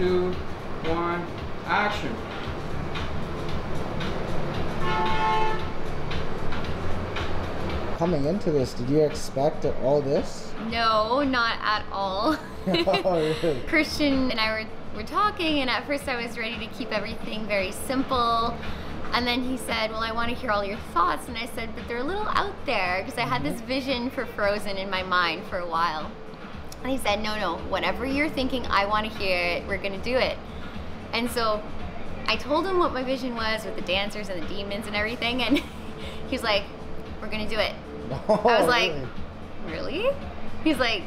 two, one, action. Coming into this, did you expect all this? No, not at all. Oh, really? Cristian and I were, were talking, and at first I was ready to keep everything very simple. And then he said, Well, I want to hear all your thoughts. And I said, But they're a little out there because I had this mm-hmm. vision for Frozen in my mind for a while. And he said, No, no, whatever you're thinking, I want to hear it. We're going to do it. And so I told him what my vision was with the dancers and the demons and everything. And he was like, We're going to do it. Oh, I was like, really? really? He's like,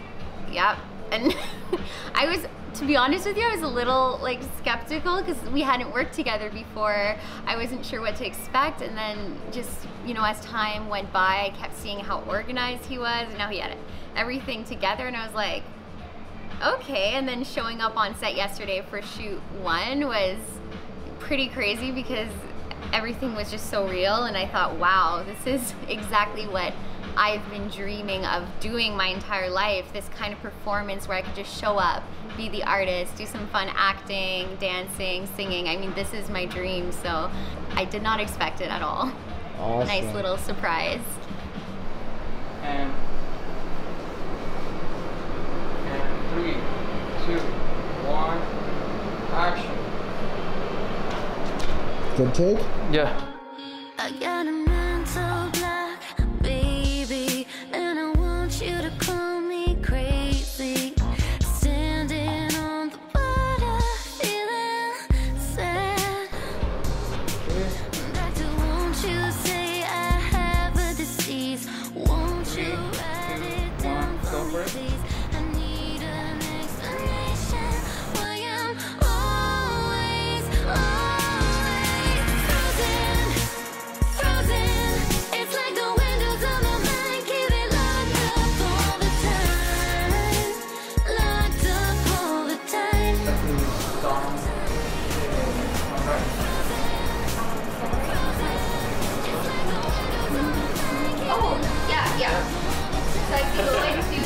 yep. And I was, to be honest with you, I was a little like skeptical because we hadn't worked together before. I wasn't sure what to expect. And then just, you know, as time went by, I kept seeing how organized he was and how he had everything together. And I was like, okay. And then showing up on set yesterday for shoot one was pretty crazy because everything was just so real. And I thought, wow, this is exactly what I've been dreaming of doing my entire life. This kind of performance where I could just show up, be the artist, do some fun acting, dancing, singing. I mean, this is my dream. So I did not expect it at all. Awesome. Nice little surprise. And and three, two, one, action. Good take? Yeah.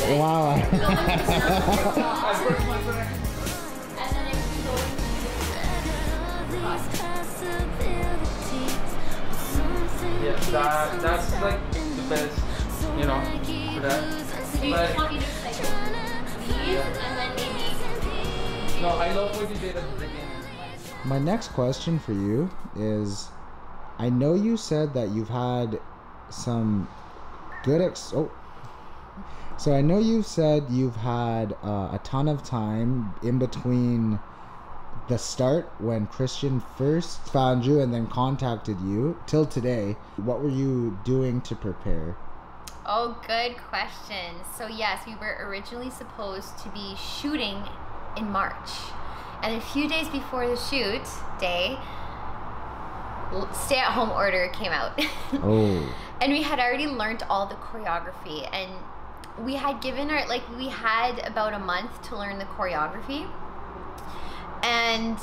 Something Yeah, that that's like the best, you know, for that. But- No, I love. My next question for you is I know you said that you've had some good ex. Oh. So I know you said you've had uh, a ton of time in between the start when Cristian first found you and then contacted you till today. What were you doing to prepare? Oh, good question. So, yes, we were originally supposed to be shooting in March. And a few days before the shoot day, stay at home order came out. Oh. and we had already learned all the choreography and we had given our like we had about a month to learn the choreography. And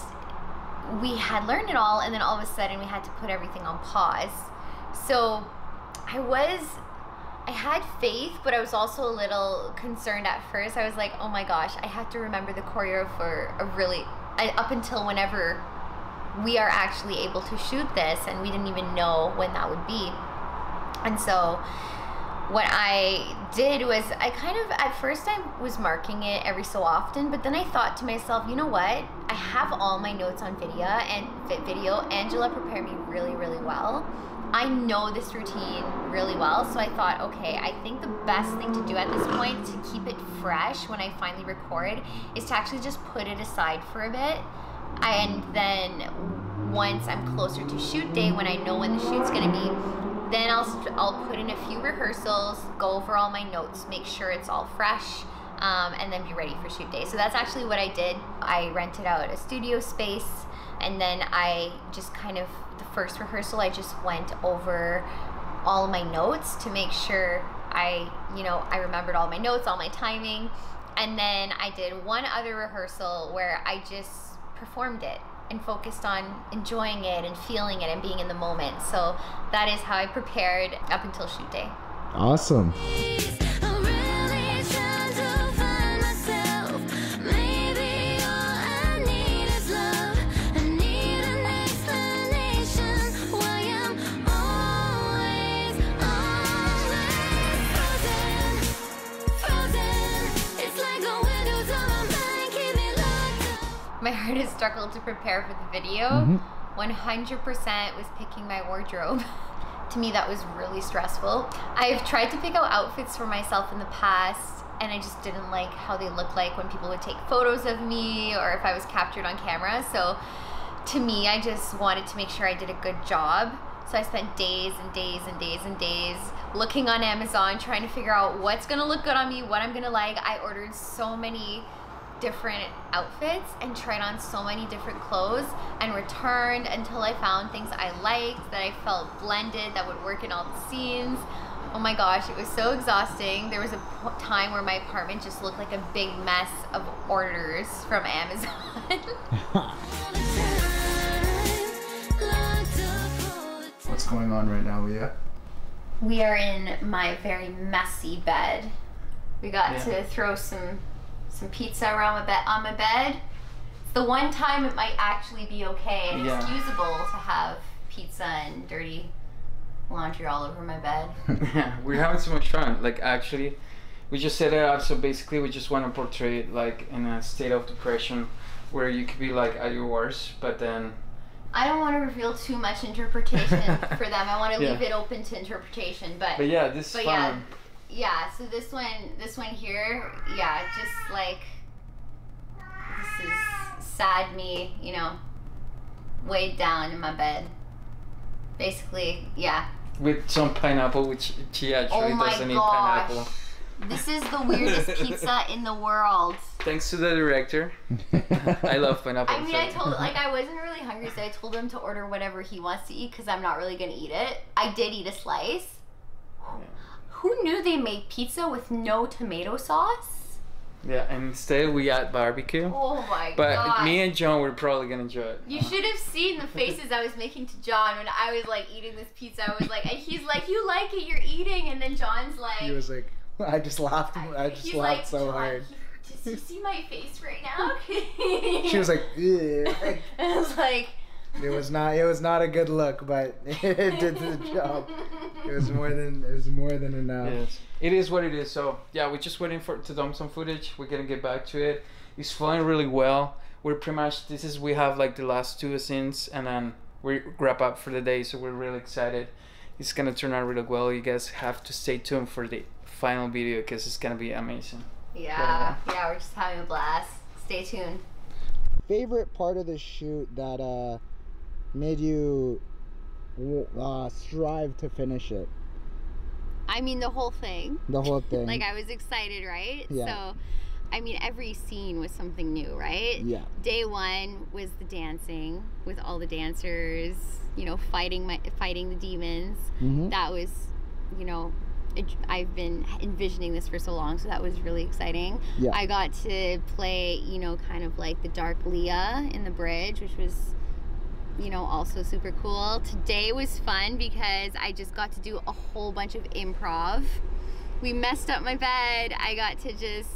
we had learned it all and then all of a sudden we had to put everything on pause. So i was i had faith but i was also a little concerned at first. I was like oh my gosh i have to remember the choreo for a really up until whenever we are actually able to shoot this and we didn't even know when that would be. And so what I did was I kind of at first I was marking it every so often, but then I thought to myself, you know what? I have all my notes on video and video. Angela prepared me really, really well. I know this routine really well, so I thought, okay, I think the best thing to do at this point to keep it fresh when I finally record is to actually just put it aside for a bit. And then once I'm closer to shoot day, when I know when the shoot's gonna be, then I'll I'll put in a few rehearsals, go over all my notes, make sure it's all fresh, um, and then be ready for shoot day. So that's actually what I did. I rented out a studio space, and then I just kind of the first rehearsal I just went over all my notes to make sure I you know I remembered all my notes, all my timing, and then I did one other rehearsal where I just performed it and focused on enjoying it and feeling it and being in the moment. So that is how I prepared up until shoot day. Awesome. Hardest struggle to prepare for the video, Mhm. 100% was picking my wardrobe. to me, that was really stressful. I've tried to pick out outfits for myself in the past, and I just didn't like how they looked like when people would take photos of me or if I was captured on camera. So, to me, I just wanted to make sure I did a good job. So I spent days and days and days and days looking on Amazon trying to figure out what's gonna look good on me, what I'm gonna like. I ordered so many different outfits and tried on so many different clothes and returned until I found things I liked that I felt blended that would work in all the scenes. Oh my gosh, it was so exhausting. There was a time where my apartment just looked like a big mess of orders from Amazon. What's going on right now, Lia? we are in my very messy bed. We got Yeah. to throw some some pizza around my bed on my bed. It's the one time it might actually be okay and Yeah. excusable to have pizza and dirty laundry all over my bed. yeah, we're having so much fun. Like actually, we just set it up uh, so basically we just want to portray it like in a state of depression where you could be like at your worst, but then I don't want to reveal too much interpretation for them. I want to Yeah. leave it open to interpretation, but but yeah, this is But fun. yeah, yeah. So this one, this one here, yeah, just like this is sad me, you know, weighed down in my bed. Basically, yeah. With some pineapple, which she actually oh doesn't eat gosh. pineapple. This is the weirdest pizza in the world. Thanks to the director. I love pineapple. I mean, I told like I wasn't really hungry, so I told him to order whatever he wants to eat because I'm not really gonna eat it. I did eat a slice. Who knew they made pizza with no tomato sauce? Yeah, and instead we got barbecue. Oh my But god! me and John were probably gonna enjoy it. You should have seen the faces I was making to John when I was like eating this pizza. I was like, and he's like, "You like it? You're eating," and then John's like, He was like, I just laughed. I just he's laughed like, so "John, hard. Does you see my face right now? She was like, "Ugh." Like, I was like, it was not. It was not a good look, but it did the job. It was more than. It was more than enough. Yes, it is what it is. So yeah, we're just waiting for to dump some footage. We're gonna get back to it. It's flying really well. We're pretty much this is we have like the last two scenes and then we wrap up for the day. So we're really excited. It's gonna turn out really well. You guys have to stay tuned for the final video because it's gonna be amazing. yeah, yeah, we're just having a blast. Stay tuned. Favorite part of the shoot that uh made you w- uh, strive to finish it. I mean, the whole thing. The whole thing. Like I was excited, right? Yeah. So, I mean, every scene was something new, right? yeah. day one was the dancing with all the dancers you know fighting my fighting the demons hmm that was you know it, i've been envisioning this for so long so that was really exciting Yeah. i got to play you know kind of like the dark Lia in the bridge which was you know also super cool. Today was fun because i just got to do a whole bunch of improv. We messed up my bed. I got to just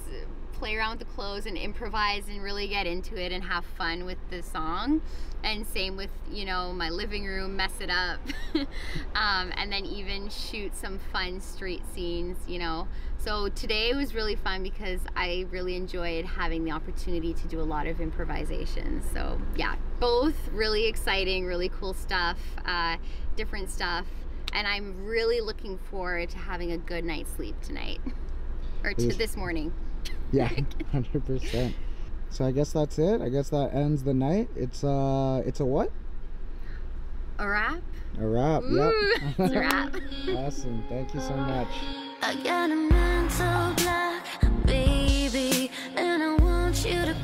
play around with the clothes and improvise and really get into it and have fun with the song. And same with you know my living room mess it up. Um, and then even shoot some fun street scenes you know. So today was really fun because i really enjoyed having the opportunity to do a lot of improvisation. So yeah both really exciting really cool stuff uh, different stuff. And i'm really looking forward to having a good night's sleep tonight. Or to this morning Yeah. Hundred percent. So I guess that's it. I guess that ends the night. It's uh, it's a what? a wrap A wrap. Ooh, Yep. it's a wrap awesome. Thank you so much. I got a mental block, baby, and I want you to come